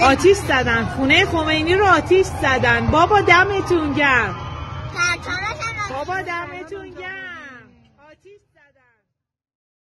آتیش زدن خونه خمینی رو آتیش زدن. بابا دمتون گرم. بابا دمتون گرم.